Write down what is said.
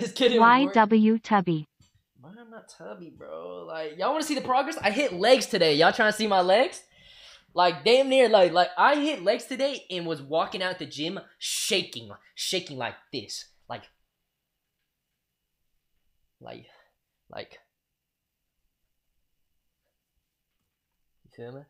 This kid. YW Tubby. Why I'm not tubby, bro? Like y'all want to see the progress? I hit legs today. Y'all trying to see my legs? Like damn near like like I hit legs today and was walking out the gym shaking, shaking like this, like, like, like. You feel me?